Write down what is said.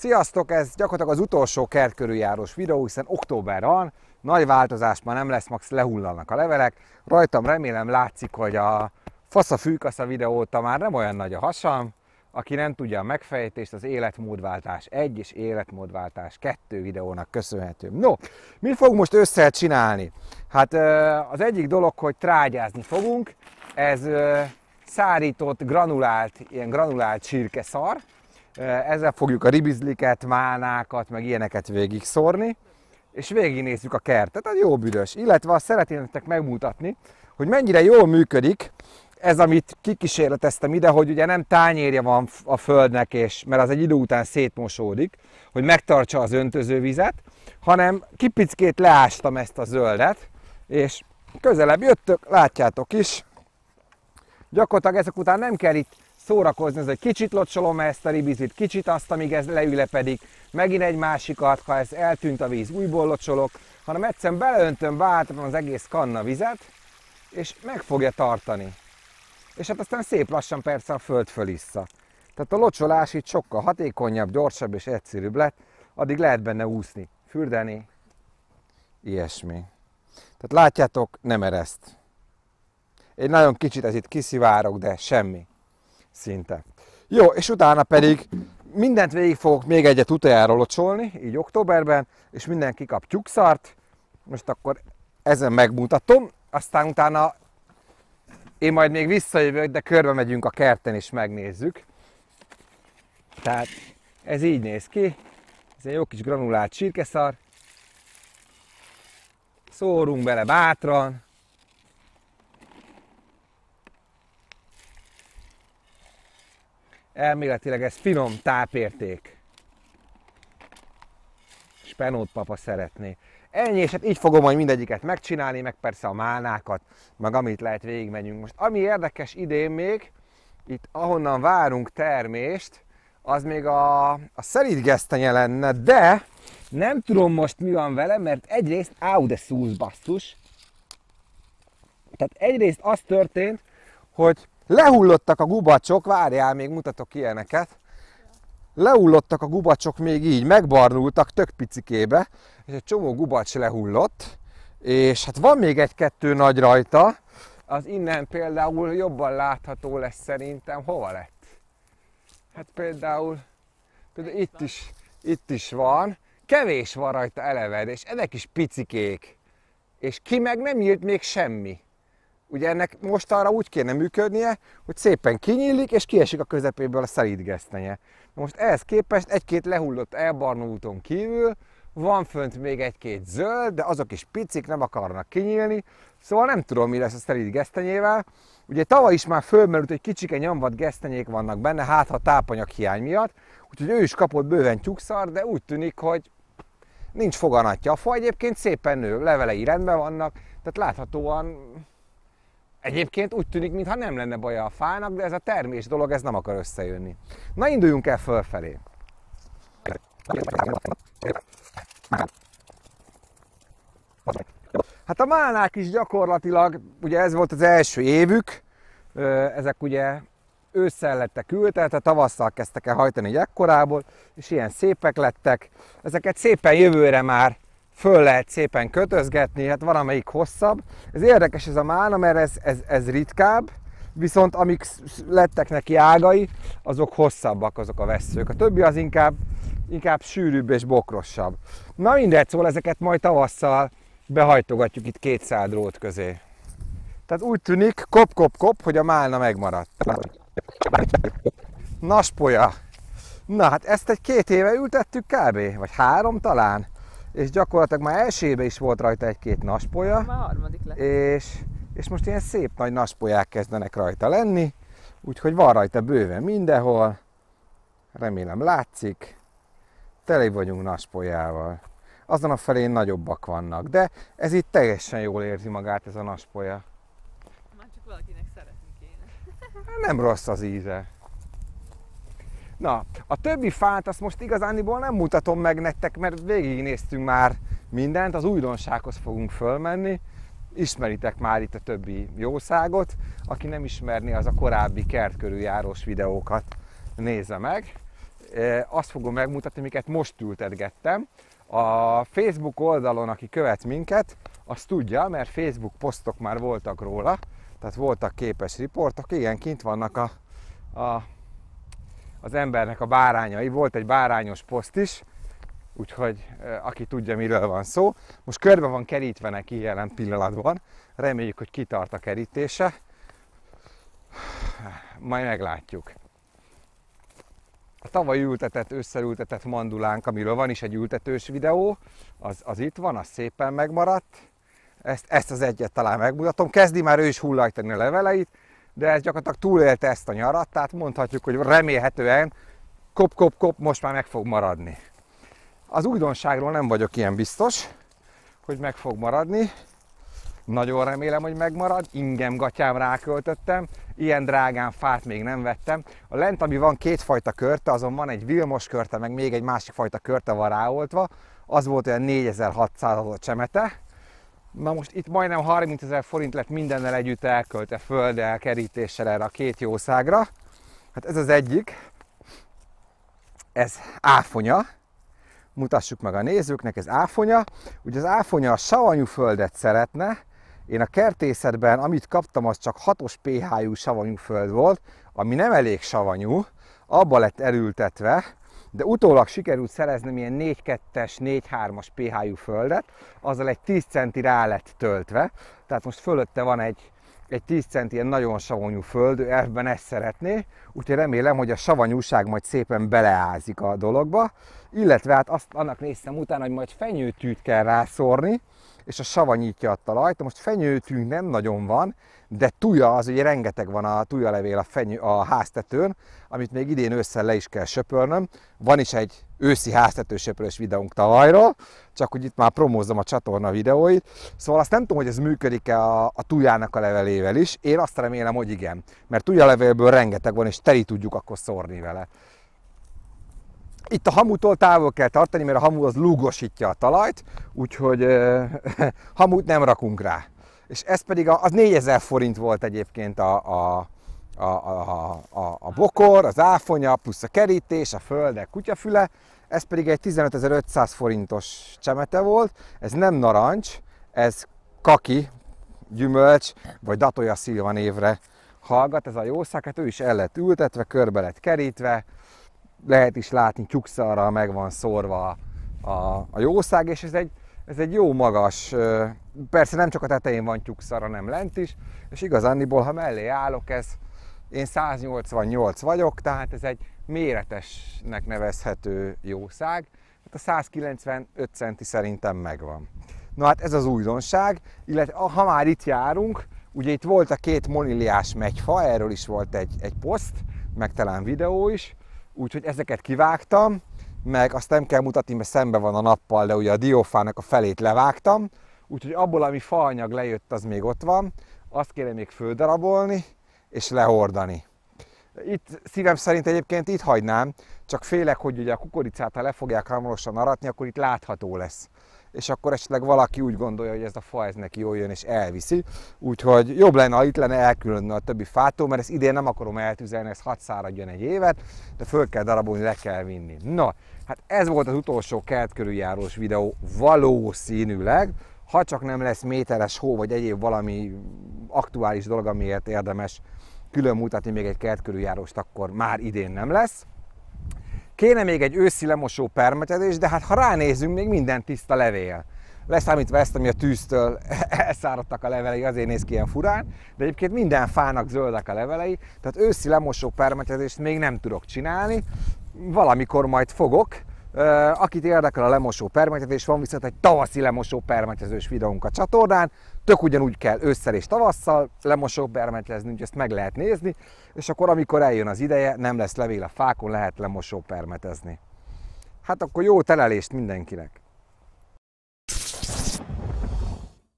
Sziasztok, ez gyakorlatilag az utolsó kert körüljárós videó, hiszen október van, nagy változás már nem lesz, max lehullanak a levelek. Rajtam remélem látszik, hogy a fasz a fűkasz a videó óta már nem olyan nagy a hasam. Aki nem tudja a megfejtést, az életmódváltás 1 és életmódváltás 2 videónak köszönhető. No, mi fogunk most össze csinálni? Hát az egyik dolog, hogy trágyázni fogunk. Ez szárított, granulált, ilyen granulált csirkeszar. Ezzel fogjuk a ribizliket, mánákat, meg ilyeneket végig szórni, és végignézzük a kertet, az jó büdös. Illetve azt szeretném nektek megmutatni, hogy mennyire jól működik ez, amit kikísérleteztem ide, hogy ugye nem tányérja van a földnek, és, mert az egy idő után szétmosódik, hogy megtartsa az öntözővizet, hanem kipickét leástam ezt a zöldet, és közelebb jöttök, látjátok is, gyakorlatilag ezek után nem kell itt szórakozni, ez egy kicsit locsolom ezt a ribizit, kicsit azt, amíg ez leülepedik, megint egy másikat, ha ez eltűnt a víz, újból locsolok, hanem egyszerűen beleöntöm bátran az egész kanna vizet, és meg fogja tartani. És hát aztán szép lassan persze a föld fölissza. Tehát a locsolás itt sokkal hatékonyabb, gyorsabb és egyszerűbb lett, addig lehet benne úszni, fürdeni, ilyesmi. Tehát látjátok, nem ereszt. Egy nagyon kicsit ez itt kiszivárok, de semmi szinte. Jó, és utána pedig mindent végig fogok még egyet utoljára locsolni, így októberben, és mindenki kap tyúkszart. Most akkor ezen megmutatom, aztán utána én majd még visszajövök, de körbe megyünk a kerten és megnézzük. Tehát ez így néz ki. Ez egy jó kis granulált csirkeszar. Szórunk bele bátran. Elméletileg ez finom tápérték. Spenót papa szeretné. Ennyi, és hát így fogom majd mindegyiket megcsinálni, meg persze a málnákat, meg amit lehet végigmegyünk. Most ami érdekes idén még, itt ahonnan várunk termést, az még a, a szelídgesztenye lenne, de nem tudom most mi van vele, mert egyrészt áú de szúsz basszus. Tehát egyrészt az történt, hogy lehullottak a gubacsok, várjál, még mutatok ilyeneket, lehullottak a gubacsok még így, megbarnultak tök picikébe, és egy csomó gubacs lehullott, és hát van még egy-kettő nagy rajta, az innen például jobban látható lesz szerintem, hova lett? Hát például, például itt, is, itt is van, kevés van rajta eleve, és ezek is picikék, és ki meg nem nyílt még semmi. Ugye ennek most arra úgy kéne működnie, hogy szépen kinyílik, és kiesik a közepéből a szelídgesztenye. Most ehhez képest egy-két lehullott elbarnulton kívül van fönt még egy-két zöld, de azok is picik, nem akarnak kinyílni, szóval nem tudom, mi lesz a szelíd gesztenyével. Ugye tavaly is már fölmerült, hogy kicsike nyomvat gesztenyék vannak benne, hát ha tápanyag hiány miatt, úgyhogy ő is kapott bőven tyúkszar, de úgy tűnik, hogy nincs foganatja. A fa egyébként szépen nő, levelei rendben vannak, tehát láthatóan Egyébként úgy tűnik, mintha nem lenne baja a fának, de ez a termés dolog, ez nem akar összejönni. Na induljunk el fölfelé. Hát a málnák is gyakorlatilag, ugye ez volt az első évük, ezek ugye ősszel lettek ültetve, tavasszal kezdtek el hajtani egy ekkorából, és ilyen szépek lettek. Ezeket szépen jövőre már föl lehet szépen kötözgetni, hát van amelyik hosszabb. Ez érdekes ez a málna, mert ez, ez, ez ritkább, viszont amik lettek neki ágai, azok hosszabbak, azok a veszők. A többi az inkább, inkább sűrűbb és bokrosabb. Na mindegy, szóval ezeket majd tavasszal behajtogatjuk itt két drót közé. Tehát úgy tűnik, kop-kop-kop, hogy a málna megmaradt. Naspolya. Na hát ezt egy két éve ültettük kb. Vagy három talán és gyakorlatilag már elsőbe is volt rajta egy-két naspolya. Már harmadik lett. És, és most ilyen szép nagy naspolyák kezdenek rajta lenni, úgyhogy van rajta bőven mindenhol. Remélem látszik. Tele vagyunk naspolyával. Azon a felén nagyobbak vannak, de ez itt teljesen jól érzi magát ez a naspolya. Már csak valakinek szeretni kéne. Nem rossz az íze. Na, a többi fát azt most igazániból nem mutatom meg nektek, mert végignéztünk már mindent, az újdonsághoz fogunk fölmenni. Ismeritek már itt a többi jószágot, aki nem ismerni, az a korábbi kert körüljárós videókat nézze meg. azt fogom megmutatni, miket most ültetgettem. A Facebook oldalon, aki követ minket, azt tudja, mert Facebook posztok már voltak róla, tehát voltak képes riportok, igen, kint vannak a, a, az embernek a bárányai, volt egy bárányos poszt is, úgyhogy aki tudja, miről van szó. Most körbe van kerítve neki jelen pillanatban, reméljük, hogy kitart a kerítése, majd meglátjuk. A tavaly ültetett, összeültetett mandulánk, amiről van is egy ültetős videó, az, az itt van, az szépen megmaradt. Ezt, ezt az egyet talán megmutatom. Kezdi már ő is hullajtani a leveleit, de ez gyakorlatilag túlélte ezt a nyarat, tehát mondhatjuk, hogy remélhetően kop, kop, kop, most már meg fog maradni. Az újdonságról nem vagyok ilyen biztos, hogy meg fog maradni. Nagyon remélem, hogy megmarad. Ingem gatyám ráköltöttem. Ilyen drágán fát még nem vettem. A lent, ami van kétfajta körte, azon van egy Vilmos körte, meg még egy másik fajta körte van ráoltva. Az volt olyan 4600 a csemete. Na most itt majdnem 30 ezer forint lett mindennel együtt elkölte földdel, kerítéssel erre a két jószágra. Hát ez az egyik. Ez áfonya, mutassuk meg a nézőknek, ez áfonya. Ugye az áfonya a savanyú földet szeretne, én a kertészetben, amit kaptam, az csak 6-os pH-jú savanyú föld volt, ami nem elég savanyú, abba lett elültetve, de utólag sikerült szereznem ilyen 4-2-es, 4-3-as pH-jú földet, azzal egy 10 centi rá lett töltve, tehát most fölötte van egy, egy 10 centi ilyen nagyon savanyú föld, ő ebben ezt szeretné, úgyhogy remélem, hogy a savanyúság majd szépen beleázik a dologba, illetve hát azt annak néztem utána, hogy majd fenyőtűt kell rászórni, és a savanyítja a talajt. Most fenyőtünk nem nagyon van, de tuja, az ugye rengeteg van a tujalevél a, fenyő, a háztetőn, amit még idén ősszel le is kell söpörnöm. Van is egy őszi háztetősöpörős videónk tavalyról, csak hogy itt már promózom a csatorna videóit. Szóval azt nem tudom, hogy ez működik-e a, a tujának a levelével is. Én azt remélem, hogy igen, mert tujalevélből rengeteg van, és teli tudjuk akkor szórni vele. Itt a hamutól távol kell tartani, mert a hamu az lúgosítja a talajt, úgyhogy uh, hamut nem rakunk rá. És ez pedig a, az 4000 forint volt egyébként a, a, a, a, a, a bokor, az áfonya, plusz a kerítés, a földek, kutyafüle, ez pedig egy 15.500 forintos csemete volt, ez nem narancs, ez kaki, gyümölcs, vagy datolja szilva névre hallgat, ez a jószág, hát ő is el lett ültetve, körbe lett kerítve, lehet is látni tyúkszarral meg van szórva a, a jószág, és ez egy, ez egy jó magas, persze nem csak a tetején van tyúkszar, hanem lent is, és igazániból, ha mellé állok, ez én 188 vagyok, tehát ez egy méretesnek nevezhető jószág, hát a 195 centi szerintem megvan. Na hát ez az újdonság, illetve ha már itt járunk, ugye itt volt a két moniliás megyfa, erről is volt egy, egy poszt, meg talán videó is, úgyhogy ezeket kivágtam, meg azt nem kell mutatni, mert szembe van a nappal, de ugye a diófának a felét levágtam, úgyhogy abból, ami faanyag lejött, az még ott van, azt kéne még földarabolni és lehordani. Itt szívem szerint egyébként itt hagynám, csak félek, hogy ugye a kukoricát, ha le fogják hamarosan aratni, akkor itt látható lesz és akkor esetleg valaki úgy gondolja, hogy ez a fa ez neki jól jön és elviszi. Úgyhogy jobb lenne, ha itt lenne elkülönne a többi fától, mert ezt idén nem akarom eltüzelni, ez hat száradjon egy évet, de föl kell darabolni, le kell vinni. Na, hát ez volt az utolsó kert körüljárós videó valószínűleg, ha csak nem lesz méteres hó, vagy egyéb valami aktuális dolog, amiért érdemes külön mutatni még egy kertkörüljáróst, akkor már idén nem lesz. Kéne még egy őszi lemosó permetezés, de hát ha ránézünk, még minden tiszta levél. Leszámítva ezt, ami a tűztől elszáradtak a levelei, azért néz ki ilyen furán, de egyébként minden fának zöldek a levelei, tehát őszi lemosó permetezést még nem tudok csinálni, valamikor majd fogok, Akit érdekel a lemosó permetezés, van viszont egy tavaszi lemosó permetezős videónk a csatornán, tök ugyanúgy kell ősszel és tavasszal lemosó permetezni, úgyhogy ezt meg lehet nézni, és akkor amikor eljön az ideje, nem lesz levél a fákon, lehet lemosó permetezni. Hát akkor jó telelést mindenkinek!